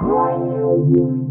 Why are you?